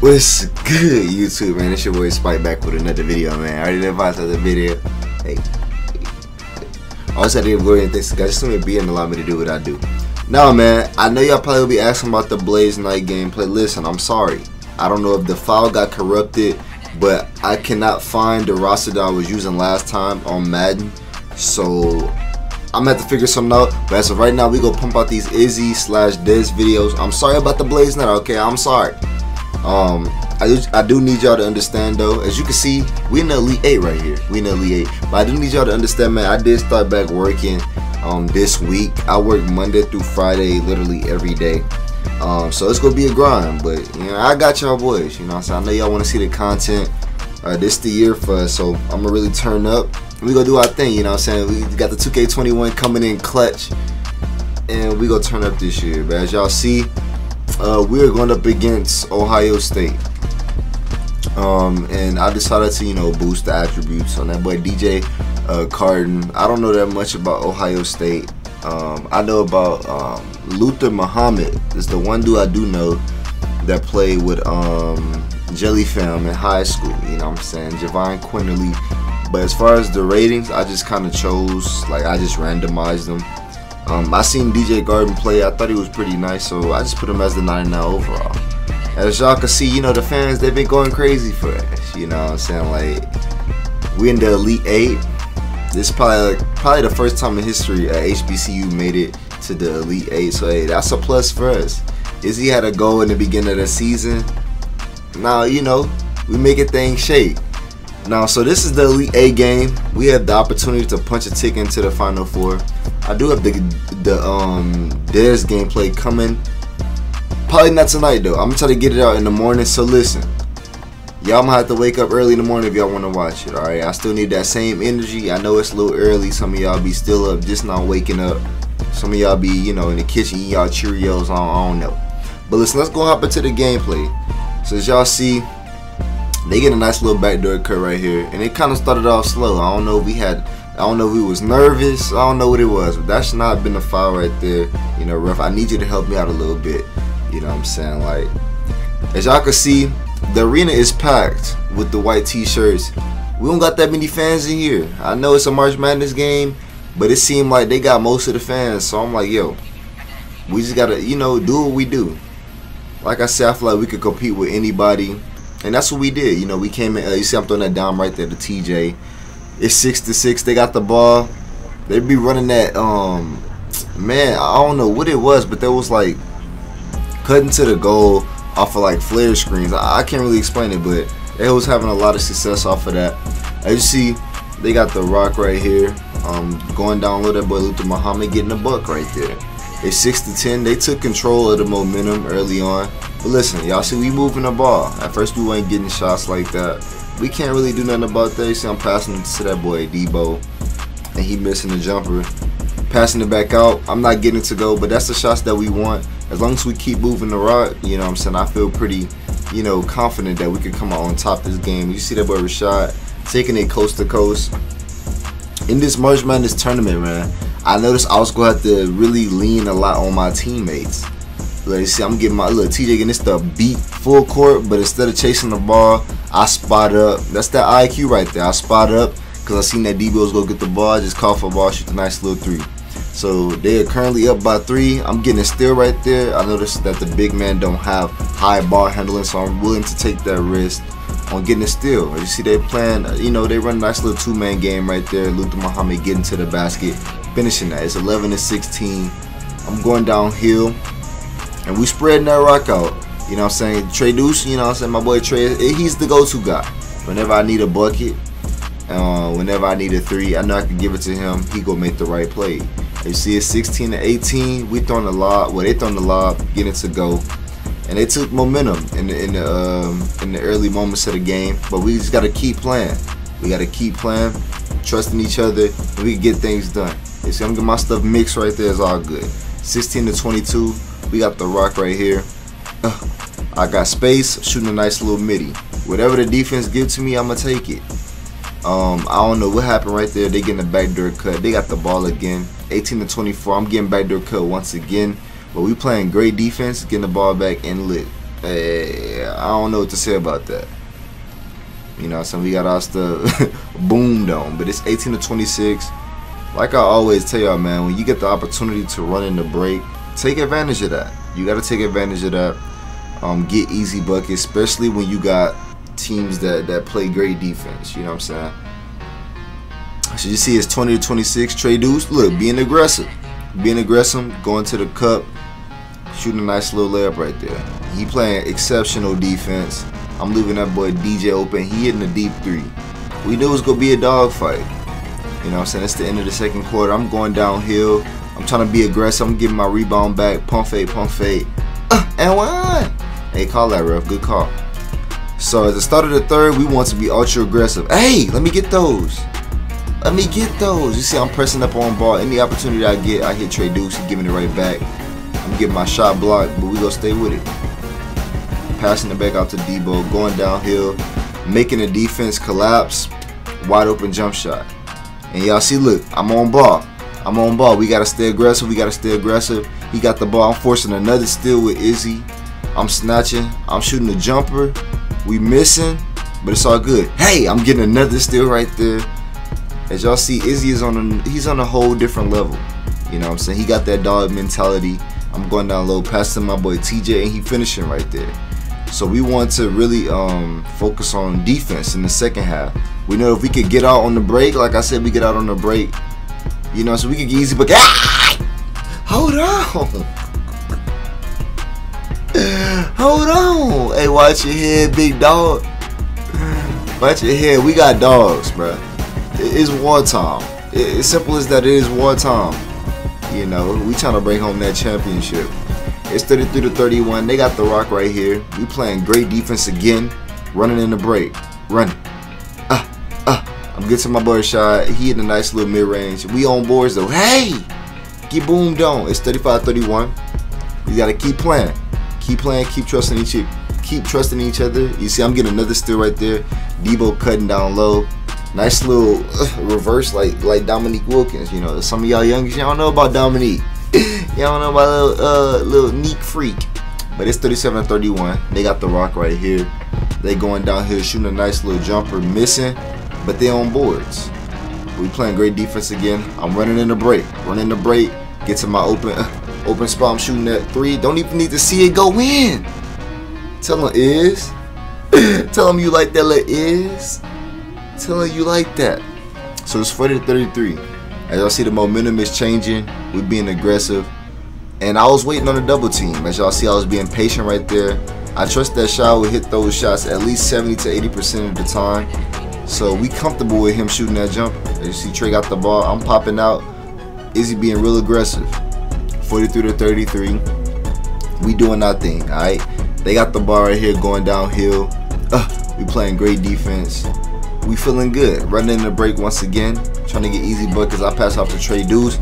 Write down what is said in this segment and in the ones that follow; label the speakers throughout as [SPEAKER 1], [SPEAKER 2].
[SPEAKER 1] What's good, YouTube, man? It's your boy Spike back with another video, man. I already advised the video. Hey. Also, I did go and thanks guys just me be and allow me to do what I do. Now, man, I know y'all probably will be asking about the Blaze Night gameplay. Listen, I'm sorry. I don't know if the file got corrupted, but I cannot find the roster that I was using last time on Madden. So I'm gonna have to figure something out. But as of right now, we go pump out these Izzy slash Dez videos. I'm sorry about the Blaze Knight, okay? I'm sorry. Um, I do, I do need y'all to understand though. As you can see, we in the Elite 8 right here. We in the Elite 8. But I do need y'all to understand, man. I did start back working um, this week. I work Monday through Friday, literally every day. Um, so it's gonna be a grind, but you know I got y'all boys. You know, so I know y'all want to see the content. Uh, this the year for us, so I'm gonna really turn up. We gonna do our thing. You know, what I'm saying we got the 2K21 coming in clutch, and we gonna turn up this year. But as y'all see, uh, we're going up against Ohio State. Um, and I decided to, you know, boost the attributes on that boy DJ uh, Carton. I don't know that much about Ohio State. Um, I know about um, Luther Muhammad is the one dude I do know that played with um, Jelly Fam in high school. You know what I'm saying? Jahvon Quinerly. But as far as the ratings, I just kind of chose, like, I just randomized them. Um, I seen DJ Carton play. I thought he was pretty nice, so I just put him as the 99 overall. As y'all can see, you know, the fans, they've been going crazy for us. You know what I'm saying? Like, we in the Elite 8. This is probably, like, probably the first time in history a HBCU made it to the Elite 8. So, hey, that's a plus for us. Izzy had a goal in the beginning of the season. Now, you know, we make it thing shake. Now, so this is the Elite 8 game. We have the opportunity to punch a ticket into the Final Four. I do have the the um Dez gameplay coming. Probably not tonight though. I'm gonna try to get it out in the morning. So listen, y'all might have to wake up early in the morning if y'all want to watch it. All right. I still need that same energy. I know it's a little early. Some of y'all be still up, just not waking up. Some of y'all be, you know, in the kitchen eating y'all Cheerios. I don't, I don't know. But listen, let's go hop into the gameplay. So as y'all see, they get a nice little backdoor cut right here, and it kind of started off slow. I don't know if we had I don't know if he was nervous. I don't know what it was, but that should not been a foul right there. You know, ref, I need you to help me out a little bit. You know what I'm saying? Like, as y'all can see, the arena is packed with the white t-shirts. We don't got that many fans in here. I know it's a March Madness game, but it seemed like they got most of the fans. So I'm like, yo, we just gotta, you know, do what we do. Like I said, I feel like we could compete with anybody. And that's what we did. You know, we came in, uh, you see I'm throwing that down right there to TJ. It's six to six. They got the ball. They be running that. Um, man, I don't know what it was, but there was like cutting to the goal off of like flare screens. I, I can't really explain it, but they was having a lot of success off of that. As you see, they got the rock right here. Um, going down with that boy Luther Muhammad getting the buck right there. It's six to ten. They took control of the momentum early on. But listen, y'all see we moving the ball. At first we weren't getting shots like that we can't really do nothing about that. You see, I'm passing to that boy Debo, and he missing the jumper. Passing it back out. I'm not getting it to go, but that's the shots that we want. As long as we keep moving the rock, you know what I'm saying? I feel pretty, you know, confident that we can come out on top this game. You see that boy Rashad taking it coast to coast. In this March Madness tournament, man, I noticed I was going to have to really lean a lot on my teammates. Like, you see, I'm getting my little TJ getting this stuff beat full court, but instead of chasing the ball, I spot up. That's that IQ right there. I spot up because I seen that D Bills go get the ball. I just call for a ball, shoot a nice little three. So they are currently up by three. I'm getting a steal right there. I noticed that the big man don't have high ball handling, so I'm willing to take that risk on getting a steal. You see they playing, uh, you know, they run a nice little two-man game right there. Luther Muhammad getting to the basket, finishing that. It's 11 to 16. I'm going downhill, and we spreading that rock out. You know what I'm saying? Trey Deuce, you know what I'm saying? My boy Trey, he's the go-to guy. Whenever I need a bucket, uh, whenever I need a three, I know I can give it to him. He go make the right play. You see, it's 16 to 18. We throwing the lob. Well, they throwing the lob, getting to go, and they took momentum in the in the um, in the early moments of the game. But we just got to keep playing. We got to keep playing, trusting each other, and we can get things done. You see, I'm getting my stuff mixed right there. It's all good. 16 to 22. We got the rock right here. Uh, I got space, shooting a nice little midi. Whatever the defense give to me, I'ma take it. Um, I don't know what happened right there. They getting a backdoor cut. They got the ball again. 18 to 24. I'm getting backdoor cut once again. But we playing great defense, getting the ball back and lit. Hey, I don't know what to say about that. You know, so we got our stuff boomed on, but it's 18 to 26. Like I always tell y'all, man, when you get the opportunity to run in the break, take advantage of that. You got to take advantage of that. Um, get easy buckets, especially when you got teams that that play great defense. You know what I'm saying? So you see, it's 20 to 26. Trey Deuce, look, being aggressive, being aggressive, going to the cup, shooting a nice little layup right there. He playing exceptional defense. I'm leaving that boy DJ open. He hitting a deep three. We knew it was gonna be a dogfight. You know what I'm saying? It's the end of the second quarter. I'm going downhill. I'm trying to be aggressive. I'm getting my rebound back. Pump fade, pump fade. Uh, and one. Hey, call that, ref. Good call. So at the start of the third, we want to be ultra aggressive. Hey, let me get those. Let me get those. You see, I'm pressing up on ball. Any opportunity I get, I hit Trey Deuce. He's giving it right back. I'm getting my shot blocked, but we gonna stay with it. Passing it back out to Debo, going downhill, making the defense collapse. Wide open jump shot. And y'all see, look, I'm on ball. I'm on ball. We gotta stay aggressive. We gotta stay aggressive. He got the ball. I'm forcing another steal with Izzy. I'm snatching. I'm shooting a jumper. We missing, but it's all good. Hey, I'm getting another steal right there. As y'all see, Izzy is on a he's on a whole different level. You know what I'm saying? He got that dog mentality. I'm going down low, passing my boy TJ, and he finishing right there. So we want to really um, focus on defense in the second half. We know if we could get out on the break, like I said, we get out on the break. You know, so we could get easy, but ah! hold on. Hold on. Hey, watch your head, big dog. Watch your head. We got dogs, bro. It's wartime. It's simple as that. It is wartime. You know, we trying to bring home that championship. It's 33 to 31. They got the rock right here. We playing great defense again. Running in the break. Running. Ah. To my boy shot. He hit a nice little mid range. We on boards though. Hey! Get boomed on. It's 35 31. We got to keep playing. Keep playing, keep trusting each keep trusting each other. You see, I'm getting another steal right there. Debo cutting down low. Nice little uh, reverse like like Dominique Wilkins. You know, some of y'all youngers y'all know about Dominique. y'all know about little uh little neat freak. But it's 37 31. They got the rock right here. They going down here shooting a nice little jumper, missing, but they on boards. We playing great defense again. I'm running in the break, running the break. Get to my open. Open spot, I'm shooting that three. Don't even need to see it go in. Tell him is. Tell him you like that little is. Tell him you like that. So it's 40 to 33. As y'all see, the momentum is changing. We're being aggressive. And I was waiting on a double team. As y'all see, I was being patient right there. I trust that Shaw will hit those shots at least 70 to 80% of the time. So we comfortable with him shooting that jump. As you see, Trey got the ball. I'm popping out. He being real aggressive? 43 to 33. We doing our thing, alright? They got the ball right here going downhill. Uh, we playing great defense. We feeling good. Running in the break once again. Trying to get easy buckets. I pass off to Trey Deuce.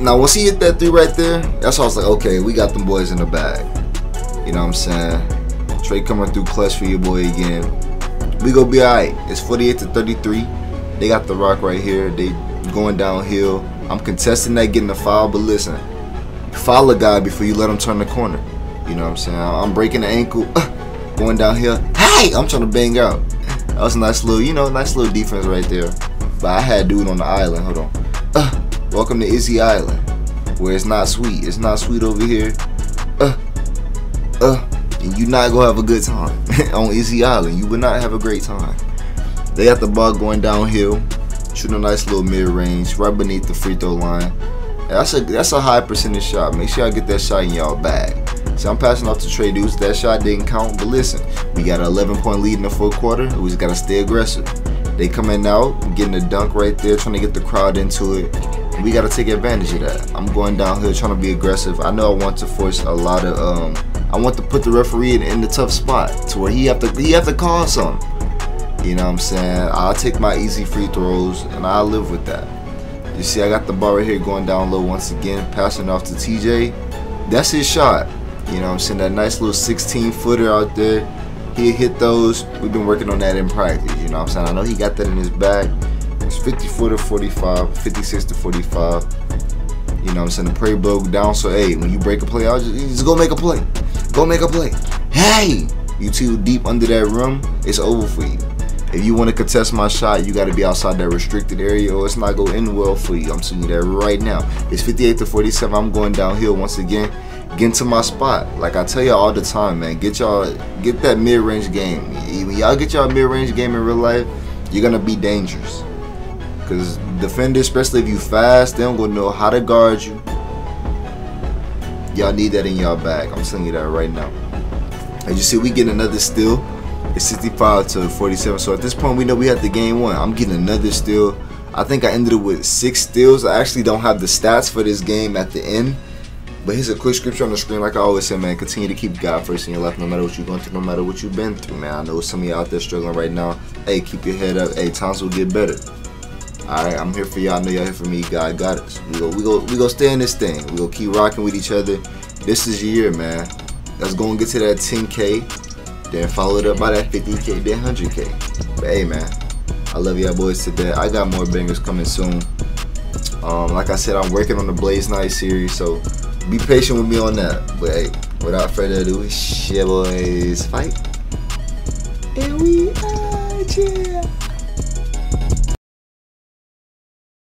[SPEAKER 1] Now, once he hit that three right there, that's why I was like, okay, we got them boys in the bag. You know what I'm saying? Trey coming through clutch for your boy again. We gonna be alright. It's 48 to 33. They got the rock right here. They going downhill. I'm contesting that getting a foul, but listen, foul a guy before you let him turn the corner. You know what I'm saying? I'm breaking the ankle, going downhill. Hey, I'm trying to bang out. That was a nice little, you know, nice little defense right there. But I had dude on the island. Hold on. Uh, welcome to Izzy Island, where it's not sweet. It's not sweet over here. Uh, uh, and you not gonna have a good time on Izzy Island. You will not have a great time. They got the ball going downhill shooting a nice little mid range right beneath the free throw line. That's a that's a high percentage shot. Make sure I get that shot in y'all bag. So I'm passing off to Trey Deuce. That shot didn't count, but listen, we got an 11 point lead in the fourth quarter. We just gotta stay aggressive. They coming out, getting a dunk right there, trying to get the crowd into it. We gotta take advantage of that. I'm going downhill, trying to be aggressive. I know I want to force a lot of um. I want to put the referee in, in the tough spot to where he have to he have to call something. You know what I'm saying? I'll take my easy free throws and I'll live with that. You see, I got the ball right here going down low once again, passing off to TJ. That's his shot. You know what I'm saying? That nice little 16 footer out there. He hit those. We've been working on that in practice. You know what I'm saying? I know he got that in his bag. It's 54 to 45, 56 to 45. You know what I'm saying? The play broke down. So, hey, when you break a play, I'll just, just go make a play. Go make a play. Hey, you too deep under that rim, it's over for you. If you want to contest my shot, you got to be outside that restricted area or it's not going to end well for you. I'm telling you that right now. It's 58 to 47. I'm going downhill once again. Get into my spot. Like I tell y'all all the time, man. Get y'all get that mid-range game. When y'all get y'all mid-range game in real life, you're gonna be dangerous. Cause defenders, especially if you fast, they don't gonna know how to guard you. Y'all need that in y'all bag. I'm telling you that right now. As you see, we get another steal. It's 65 to 47. So at this point, we know we have the game one. I'm getting another steal. I think I ended it with six steals. I actually don't have the stats for this game at the end. But here's a quick scripture on the screen. Like I always say, man, continue to keep God first in your life, no matter what you're going through, no matter what you've been through, man. I know some of you out there struggling right now. Hey, keep your head up. Hey, times will get better. All right, I'm here for y'all. I know y'all here for me. God got us. We go, we go, we go. Stay in this thing. We go keep rocking with each other. This is your year, man. Let's go and get to that 10K. Then follow it up by that 50K, then 100K. But hey, man, I love y'all boys today. I got more bangers coming soon. Um, like I said, I'm working on the Blaze Night series, so be patient with me on that. But hey, without further ado, shit boys, fight. And we are, yeah.